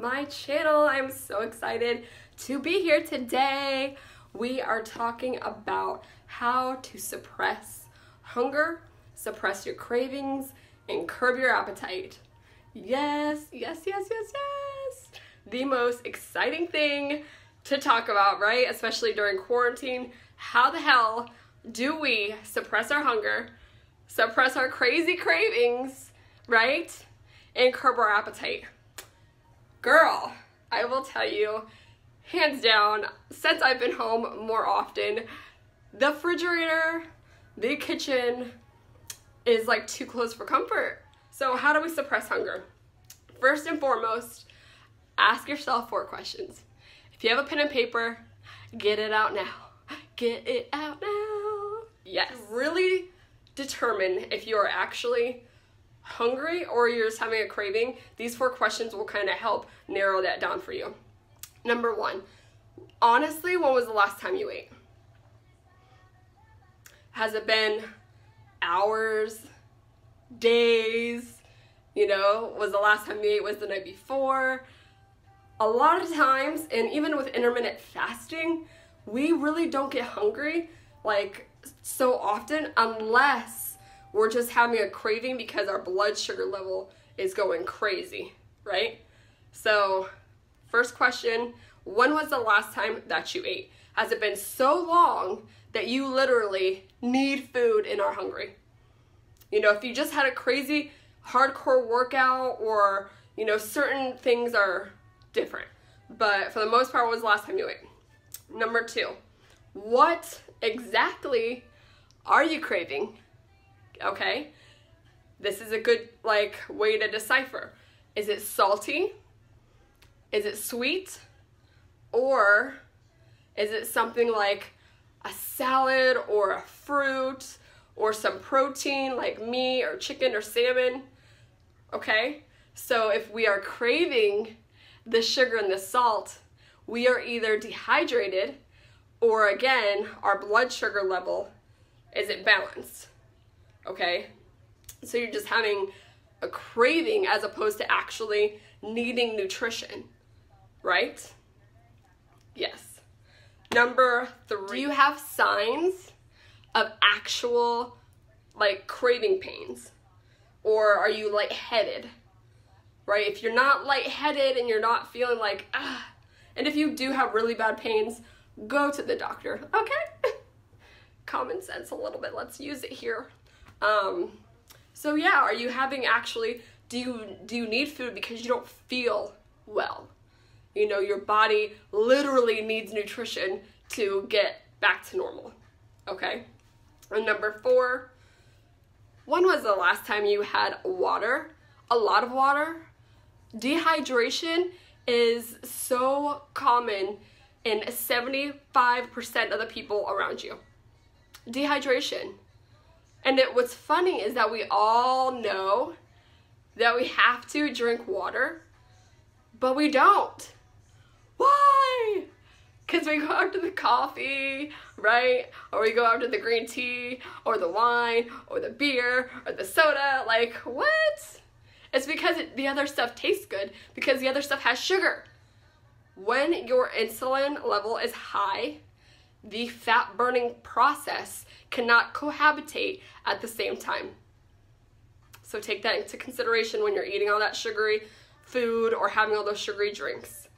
my channel. I'm so excited to be here today. We are talking about how to suppress hunger, suppress your cravings, and curb your appetite. Yes, yes, yes, yes, yes! The most exciting thing to talk about, right? Especially during quarantine. How the hell do we suppress our hunger, suppress our crazy cravings, right? And curb our appetite. Girl, I will tell you, hands down, since I've been home more often, the refrigerator, the kitchen is like too close for comfort. So, how do we suppress hunger? First and foremost, ask yourself four questions. If you have a pen and paper, get it out now. Get it out now. Yes. Really determine if you are actually hungry or you're just having a craving. These four questions will kind of help narrow that down for you. Number one, honestly, when was the last time you ate? Has it been hours, days? You know, was the last time you ate was the night before? A lot of times, and even with intermittent fasting, we really don't get hungry like so often unless we're just having a craving because our blood sugar level is going crazy, right? So, first question when was the last time that you ate? Has it been so long that you literally need food and are hungry? You know, if you just had a crazy hardcore workout or, you know, certain things are different. But for the most part, when was the last time you ate? Number two, what exactly are you craving? Okay? This is a good like way to decipher. Is it salty? Is it sweet? Or is it something like a salad or a fruit or some protein like meat or chicken or salmon? Okay? So if we are craving the sugar and the salt, we are either dehydrated or again, our blood sugar level isn't balanced. Okay? So you're just having a craving as opposed to actually needing nutrition, right? Yes. Number three, do you have signs of actual like craving pains? Or are you lightheaded? Right? If you're not lightheaded and you're not feeling like, ah, and if you do have really bad pains, go to the doctor, okay? Common sense a little bit, let's use it here. Um, so yeah, are you having actually, do you, do you need food because you don't feel well? You know, your body literally needs nutrition to get back to normal, okay? And number four, when was the last time you had water? A lot of water? Dehydration is so common in 75% of the people around you. Dehydration. And it, what's funny is that we all know that we have to drink water, but we don't. Why? Because we go after the coffee, right? Or we go after the green tea, or the wine, or the beer, or the soda. Like, what? It's because it, the other stuff tastes good, because the other stuff has sugar. When your insulin level is high, the fat burning process cannot cohabitate at the same time. So take that into consideration when you're eating all that sugary food or having all those sugary drinks.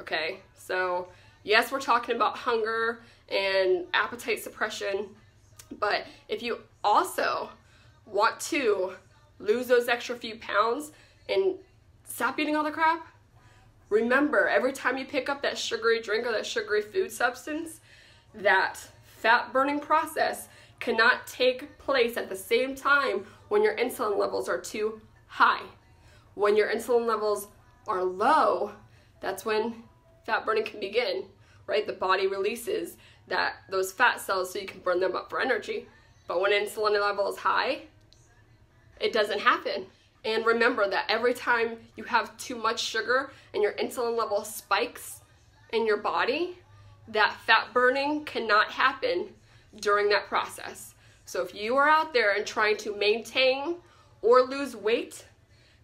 Okay, so yes, we're talking about hunger and appetite suppression, but if you also want to lose those extra few pounds and stop eating all the crap, Remember, every time you pick up that sugary drink or that sugary food substance, that fat burning process cannot take place at the same time when your insulin levels are too high. When your insulin levels are low, that's when fat burning can begin, right? The body releases that those fat cells so you can burn them up for energy. But when insulin level is high, it doesn't happen. And remember that every time you have too much sugar and your insulin level spikes in your body, that fat burning cannot happen during that process. So if you are out there and trying to maintain or lose weight,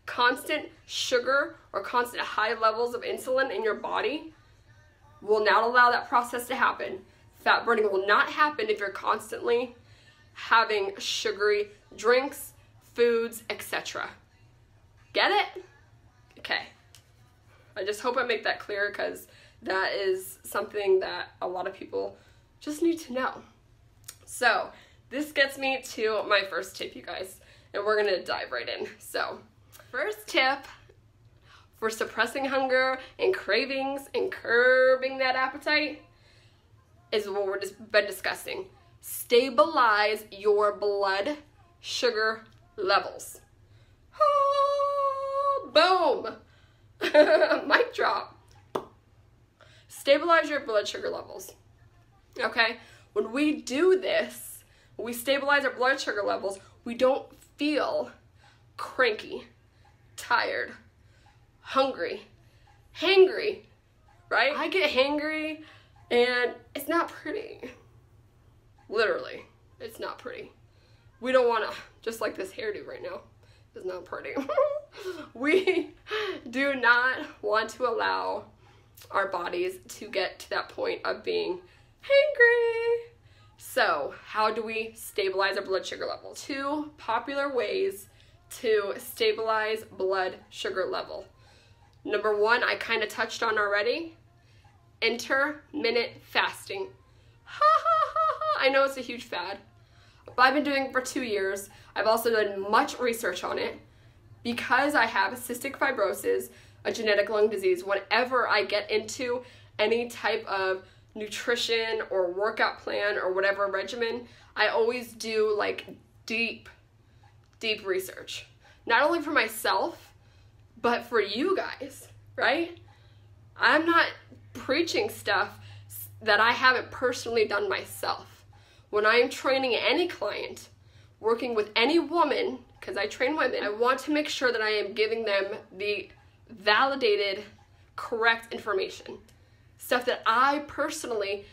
constant sugar or constant high levels of insulin in your body will not allow that process to happen. Fat burning will not happen if you're constantly having sugary drinks, foods, etc. Get it? Okay. I just hope I make that clear because that is something that a lot of people just need to know. So, this gets me to my first tip, you guys, and we're gonna dive right in. So, first tip for suppressing hunger and cravings and curbing that appetite is what we've been discussing. Stabilize your blood sugar levels. Oh, boom! Mic drop. Stabilize your blood sugar levels. Okay? When we do this, when we stabilize our blood sugar levels, we don't feel cranky, tired, hungry, hangry, right? I get hangry and it's not pretty. Literally, it's not pretty. We don't want to, just like this hairdo right now, is not pretty. we do not want to allow our bodies to get to that point of being hangry. So, how do we stabilize our blood sugar level? Two popular ways to stabilize blood sugar level. Number one, I kind of touched on already intermittent fasting. Ha ha ha ha. I know it's a huge fad, but I've been doing it for two years. I've also done much research on it. Because I have cystic fibrosis, a genetic lung disease, whenever I get into any type of nutrition or workout plan or whatever regimen, I always do like deep, deep research. Not only for myself, but for you guys, right? I'm not preaching stuff that I haven't personally done myself. When I am training any client, working with any woman, because I train women, I want to make sure that I am giving them the validated, correct information. Stuff that I personally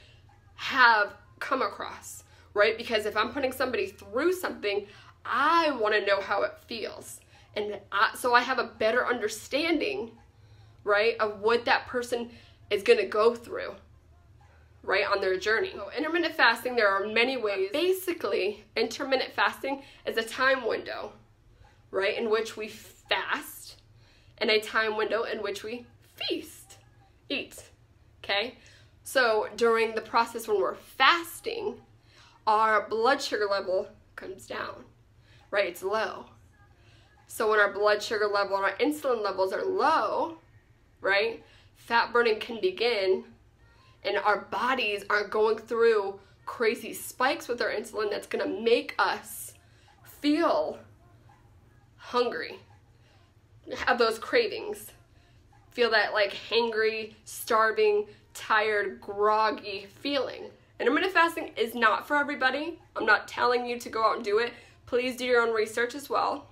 have come across, right? Because if I'm putting somebody through something, I want to know how it feels. And I, so I have a better understanding, right, of what that person is going to go through right on their journey. So intermittent fasting, there are many ways. Basically, intermittent fasting is a time window, right, in which we fast and a time window in which we feast, eat, okay? So during the process when we're fasting, our blood sugar level comes down, right? It's low. So when our blood sugar level and our insulin levels are low, right, fat burning can begin and our bodies are going through crazy spikes with our insulin that's gonna make us feel hungry, have those cravings, feel that like hangry, starving, tired, groggy feeling. Intermittent fasting is not for everybody. I'm not telling you to go out and do it. Please do your own research as well.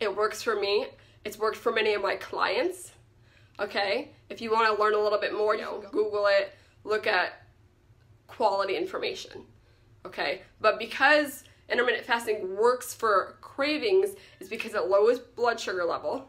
It works for me. It's worked for many of my clients okay? If you want to learn a little bit more, you know, Google it, look at quality information, okay? But because intermittent fasting works for cravings is because it lowers blood sugar level,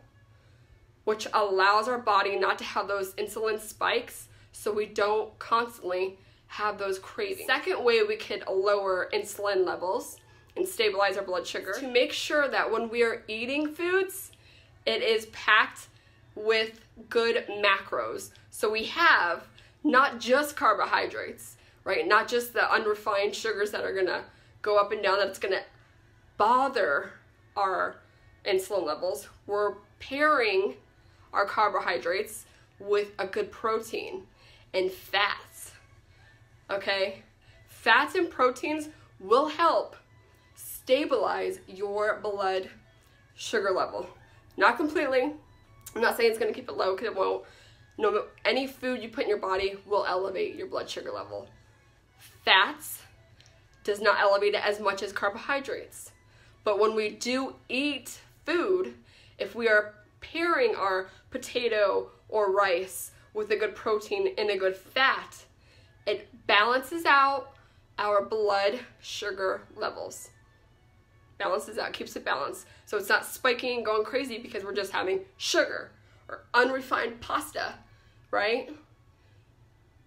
which allows our body not to have those insulin spikes so we don't constantly have those cravings. Second way we could lower insulin levels and stabilize our blood sugar to make sure that when we are eating foods, it is packed with good macros. So we have not just carbohydrates, right? Not just the unrefined sugars that are gonna go up and down, that's gonna bother our insulin levels. We're pairing our carbohydrates with a good protein and fats. Okay? Fats and proteins will help stabilize your blood sugar level. Not completely, I'm not saying it's going to keep it low because it won't. No, any food you put in your body will elevate your blood sugar level. Fats does not elevate it as much as carbohydrates. But when we do eat food, if we are pairing our potato or rice with a good protein and a good fat, it balances out our blood sugar levels. Balances out, keeps it balanced. So it's not spiking and going crazy because we're just having sugar or unrefined pasta, right?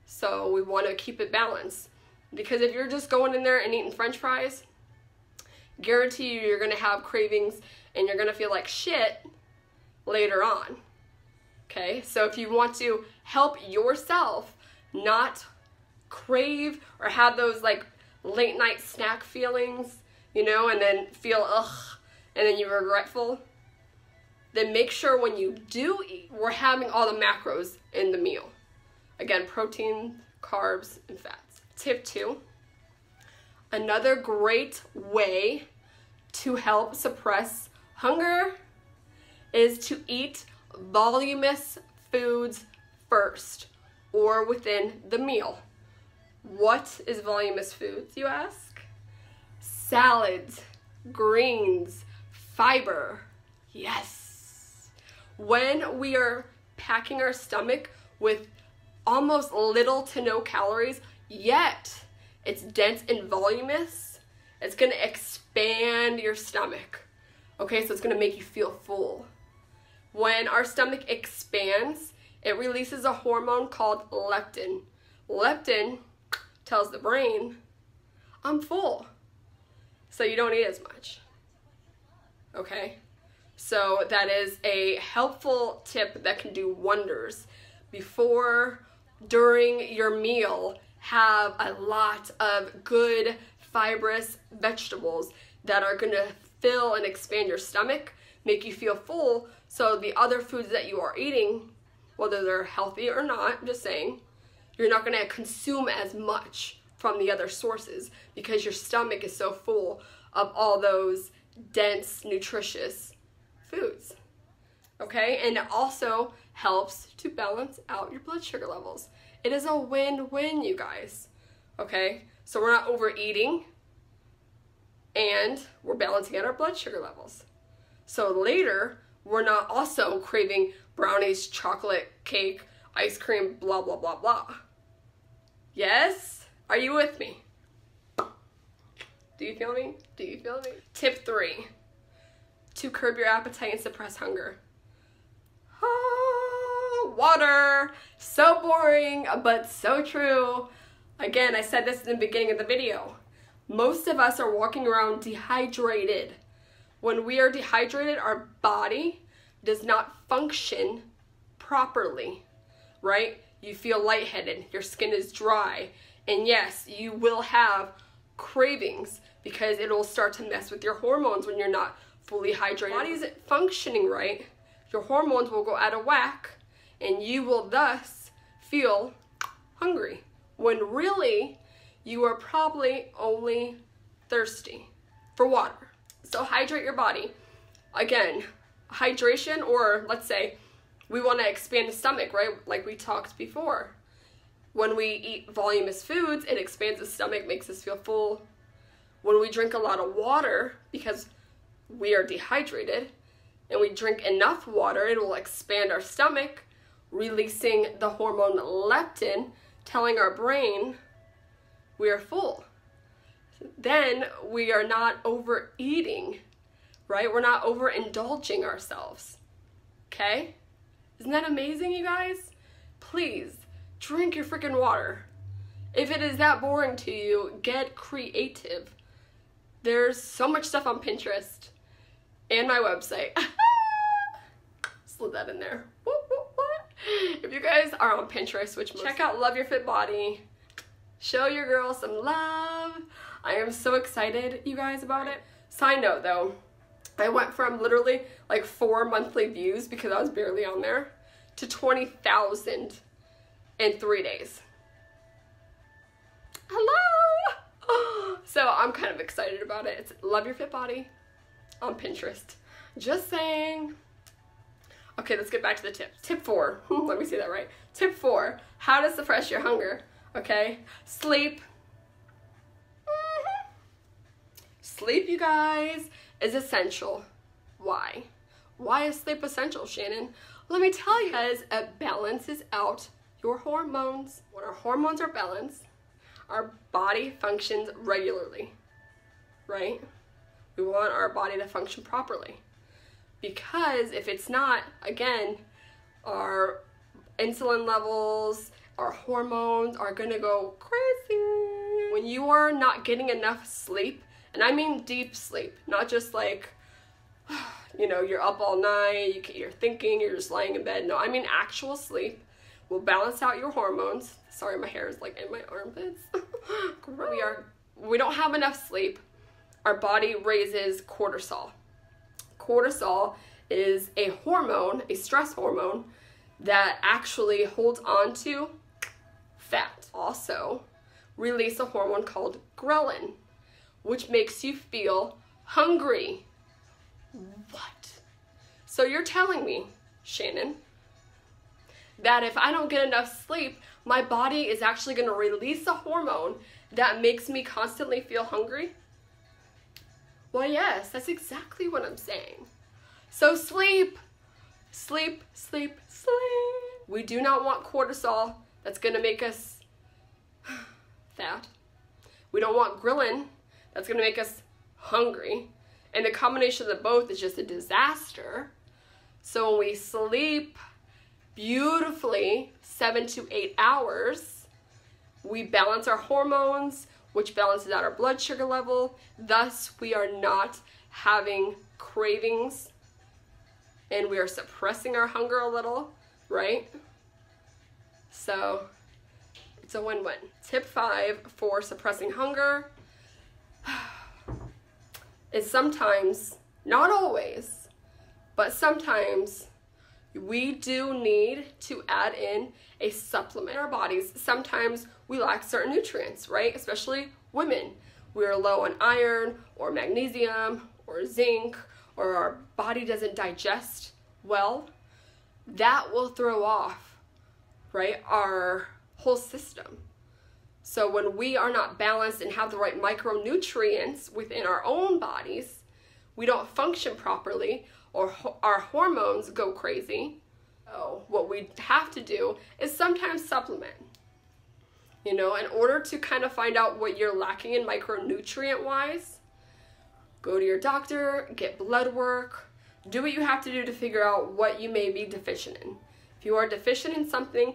So we want to keep it balanced. Because if you're just going in there and eating french fries, guarantee you you're going to have cravings and you're going to feel like shit later on. Okay, so if you want to help yourself not crave or have those like late night snack feelings, you know, and then feel ugh, and then you're regretful, then make sure when you do eat, we're having all the macros in the meal. Again, protein, carbs, and fats. Tip two another great way to help suppress hunger is to eat voluminous foods first or within the meal. What is voluminous foods, you ask? Salads, greens, fiber. Yes. When we are packing our stomach with almost little to no calories, yet it's dense and voluminous, it's gonna expand your stomach. Okay, so it's gonna make you feel full. When our stomach expands, it releases a hormone called leptin. Leptin tells the brain, I'm full. So you don't eat as much. Okay? So that is a helpful tip that can do wonders. Before, during your meal, have a lot of good fibrous vegetables that are going to fill and expand your stomach, make you feel full, so the other foods that you are eating, whether they're healthy or not, I'm just saying, you're not going to consume as much from the other sources because your stomach is so full of all those dense, nutritious foods. Okay, and it also helps to balance out your blood sugar levels. It is a win win, you guys. Okay, so we're not overeating and we're balancing out our blood sugar levels. So later, we're not also craving brownies, chocolate, cake, ice cream, blah, blah, blah, blah. Yes? Are you with me? Do you feel me? Do you feel me? Tip three to curb your appetite and suppress hunger. Oh, water. So boring, but so true. Again, I said this in the beginning of the video. Most of us are walking around dehydrated. When we are dehydrated, our body does not function properly, right? You feel lightheaded, your skin is dry, and yes, you will have cravings because it'll start to mess with your hormones when you're not fully hydrated. Your body isn't functioning right, your hormones will go out of whack, and you will thus feel hungry when really you are probably only thirsty for water. So hydrate your body. Again, hydration or let's say we want to expand the stomach, right? Like we talked before. When we eat voluminous foods, it expands the stomach, makes us feel full. When we drink a lot of water because we are dehydrated and we drink enough water, it will expand our stomach, releasing the hormone leptin, telling our brain we are full then we are not overeating, right? We're not overindulging ourselves. Okay? Isn't that amazing, you guys? Please drink your freaking water. If it is that boring to you, get creative. There's so much stuff on Pinterest and my website. Slid that in there. If you guys are on Pinterest, which check out Love Your Fit Body. Show your girl some love. I am so excited, you guys, about it. Side note though, I went from literally like four monthly views because I was barely on there to 20,000 in three days. Hello! So I'm kind of excited about it. It's Love Your Fit Body on Pinterest. Just saying. Okay, let's get back to the tip. Tip four, let me say that right. Tip four, how to suppress your hunger. Okay, sleep, mm-hmm. Sleep, you guys, is essential. Why? Why is sleep essential, Shannon? Let me tell you, because it balances out your hormones. When our hormones are balanced, our body functions regularly, right? We want our body to function properly. Because if it's not, again, our insulin levels, our hormones are gonna go crazy. When you are not getting enough sleep, and I mean deep sleep, not just like, you know, you're up all night, you, are thinking, you're just lying in bed. No, I mean actual sleep will balance out your hormones. Sorry, my hair is like in my armpits. we are, we don't have enough sleep. Our body raises cortisol. Cortisol is a hormone, a stress hormone that actually holds on to fat. Also, release a hormone called ghrelin, which makes you feel hungry. What? So you're telling me, Shannon, that if I don't get enough sleep, my body is actually going to release a hormone that makes me constantly feel hungry? Well, yes, that's exactly what I'm saying. So sleep, sleep, sleep, sleep. We do not want cortisol that's going to make us fat. We don't want ghrelin that's going to make us hungry. And the combination of both is just a disaster. So when we sleep beautifully seven to eight hours, we balance our hormones, which balances out our blood sugar level. Thus, we are not having cravings and we are suppressing our hunger a little, right? So it's a win-win. Tip five for suppressing hunger is sometimes, not always, but sometimes we do need to add in a supplement in our bodies. Sometimes we lack certain nutrients, right? Especially women. We're low on iron or magnesium or zinc or our body doesn't digest well. That will throw off, right, our whole system. So when we are not balanced and have the right micronutrients within our own bodies, we don't function properly or our hormones go crazy. So what we have to do is sometimes supplement. You know, in order to kind of find out what you're lacking in micronutrient wise, go to your doctor, get blood work, do what you have to do to figure out what you may be deficient in. If you are deficient in something,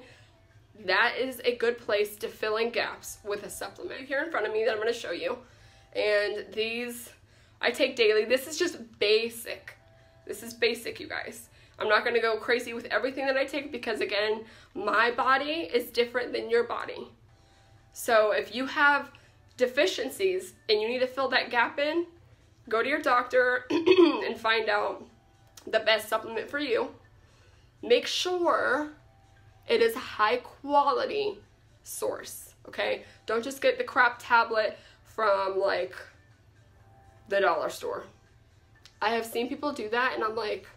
that is a good place to fill in gaps with a supplement. Here in front of me that I'm going to show you. And these I take daily. This is just basic. This is basic, you guys. I'm not to go crazy with everything that I take because, again, my body is different than your body. So if you have deficiencies and you need to fill that gap in, go to your doctor and find out the best supplement for you. Make sure it is a high quality source, okay? Don't just get the crap tablet from like the dollar store. I have seen people do that and I'm like,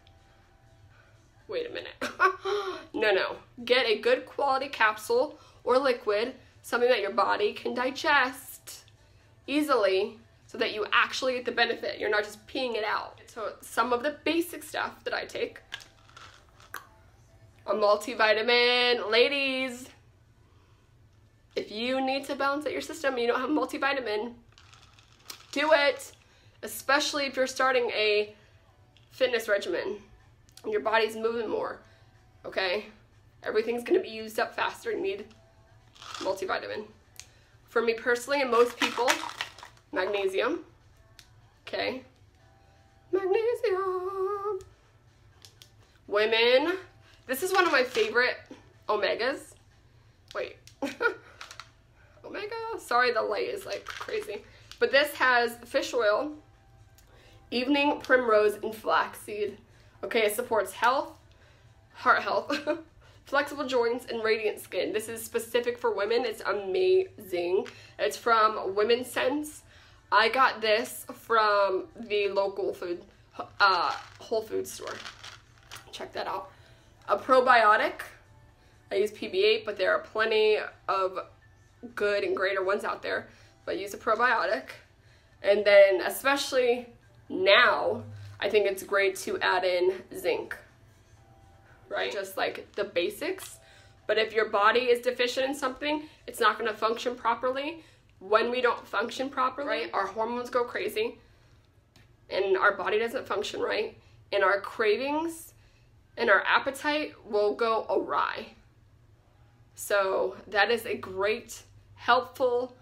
wait a minute. no, no. Get a good quality capsule or liquid, something that your body can digest easily so that you actually get the benefit. You're not just peeing it out. So some of the basic stuff that I take. A multivitamin. Ladies, if you need to balance out your system and you don't have a multivitamin, do it. Especially if you're starting a fitness regimen and your body's moving more, okay? Everything's gonna be used up faster. Need multivitamin. For me personally and most people, magnesium. Okay. Magnesium. Women. This is one of my favorite omegas. Wait. Omega? Sorry, the light is like crazy. But this has fish oil, evening primrose, and flaxseed. Okay, it supports health, heart health, flexible joints, and radiant skin. This is specific for women. It's amazing. It's from Women's Sense. I got this from the local food, uh, Whole Foods store. Check that out. A probiotic. I use PB8, but there are plenty of good and greater ones out there. But use a probiotic. And then, especially now, I think it's great to add in zinc. Right? Just like the basics. But if your body is deficient in something, it's not going to function properly when we don't function properly, right, our hormones go crazy. and our body doesn't function right, and our cravings and our appetite will go awry. So, that is a great, helpful,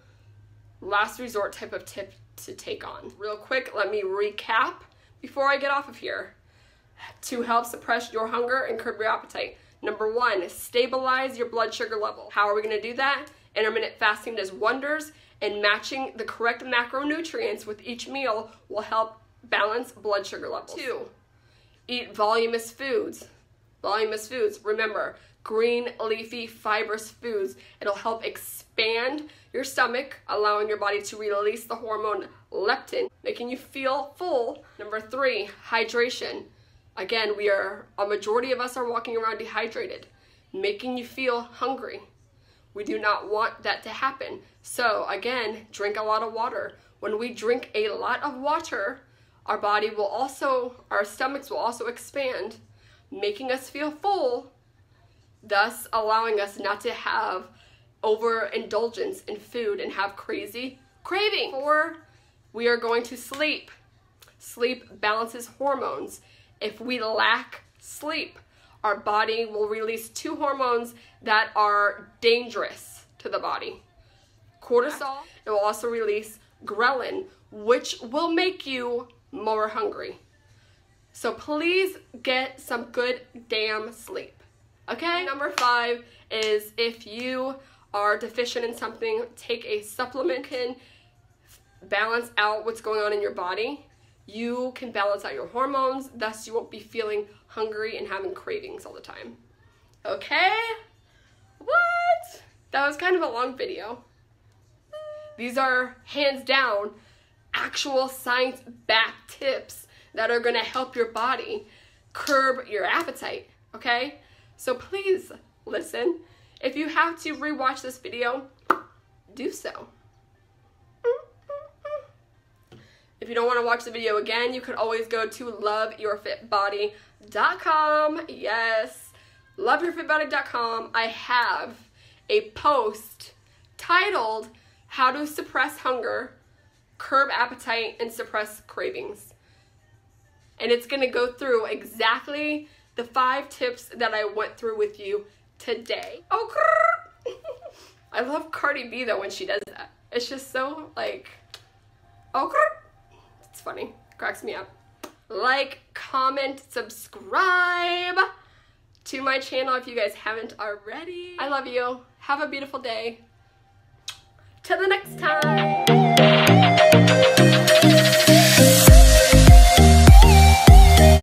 last resort type of tip to take on. Real quick, let me recap before I get off of here to help suppress your hunger and curb your appetite. Number one, stabilize your blood sugar level. How are we gonna do that? Intermittent fasting does wonders, and matching the correct macronutrients with each meal will help balance blood sugar levels. Two, eat voluminous foods. Voluminous foods, remember, green, leafy, fibrous foods. It'll help expand your stomach, allowing your body to release the hormone leptin, making you feel full. Number three, hydration. Again, we are, a majority of us are walking around dehydrated, making you feel hungry. We do not want that to happen. So again, drink a lot of water. When we drink a lot of water, our body will also, our stomachs will also expand, making us feel full, thus allowing us not to have overindulgence in food and have crazy craving. Four, we are going to sleep. Sleep balances hormones. If we lack sleep, our body will release two hormones that are dangerous to the body. Cortisol, it will also release ghrelin, which will make you more hungry. So please get some good damn sleep. Okay, number five is if you are deficient in something, take a supplement can balance out what's going on in your body you can balance out your hormones, thus you won't be feeling hungry and having cravings all the time. Okay? What? That was kind of a long video. These are hands down actual science backed tips that are gonna help your body curb your appetite, okay? So please listen. If you have to rewatch this video, do so. If you don't want to watch the video again, you could always go to loveyourfitbody.com. Yes, loveyourfitbody.com. I have a post titled How to Suppress Hunger, Curb Appetite, and Suppress Cravings. And it's going to go through exactly the five tips that I went through with you today. Oh, I love Cardi B though when she does that. It's just so like, oh, it's funny. Cracks me up. Like, comment, subscribe to my channel if you guys haven't already. I love you. Have a beautiful day. Till the next time.